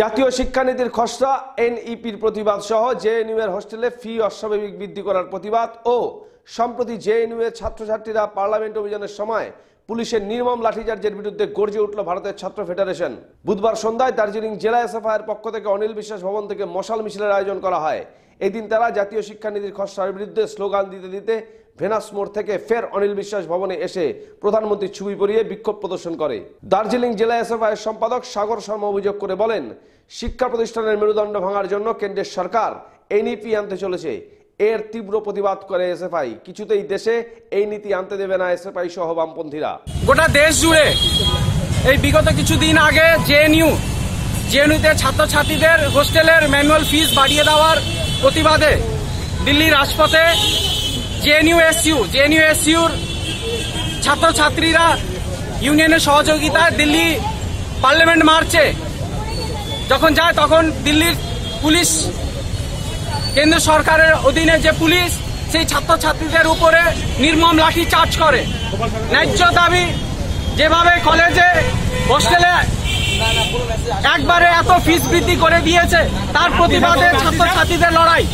জাতীয় শিক্ষানীতির খসড়া, এনইপির প্রতিবাদ সহ জেএনইউ এর হোস্টেলে ফি অস্বাভাবিক বৃদ্ধি করার প্রতিবাদ ও সম্প্রতি জেএনইউ এর ছাত্রছাত্রীরা পার্লামেন্ট অভিযানের সময় পুলিশের নির্মম লাঠিচার্জের বিরুদ্ধে গর্জে উঠল ভারতের ছাত্র ফেডারেশন। বুধবার সন্ধ্যায় দার্জিলিং জেলা এসএফআইয়ের পক্ষ থেকে অনিল বিশ্বাস ভবন থেকে মশাল মিছিলের আয়োজন করা হয়। এদিন তারা জাতীয় শিক্ষানীতির খসড়ার বিরুদ্ধে স্লোগান দিতে দিতে ভেনাস মোড় থেকে ফের অনিল বিশ্বাস ভবনে এসে প্রধানমন্ত্রীর ছবি পরিয়ে বিক্ষোভ প্রদর্শন করে। দার্জিলিং জেলা এসএফআইয়ের সম্পাদক সাগর শর্মা অভিযোগ করে বলেন, শিক্ষা প্রতিষ্ঠানের মেরুদণ্ড ভাঙার জন্য কেন্দ্রের সরকার এনইপি আনতে চলেছে। এর তীব্র প্রতিবাদ করে এসএফআই। কিছুতেই দেশে এই নীতি আনতে দেবে না এসএফআই সহ বামপন্থীরা। গোটা দেশ জুড়ে এই বিগত কিছুদিন আগে জেএনইউ, জেএনইউতে ছাত্রছাত্রীদের হোস্টেলের ম্যানুয়াল ফিস বাড়িয়ে দেওয়ার প্রতিবাদে দিল্লির রাজপথে জেএনইউ এসইউ, জেএনইউ এসইউর ছাত্রছাত্রীরা ইউনিয়নের সহযোগিতায় দিল্লি পার্লামেন্ট মার্চে যখন যায় তখন দিল্লির পুলিশ কেন্দ্র সরকারের অধীনে যে পুলিশ, সেই ছাত্রছাত্রীদের উপরে নির্মম লাঠি চার্জ করে। ন্যায্য দাবি যেভাবে কলেজে হোস্টেলে একবারে এত ফিস বৃদ্ধি করে দিয়েছে, তার প্রতিবাদে ছাত্রছাত্রীদের লড়াই।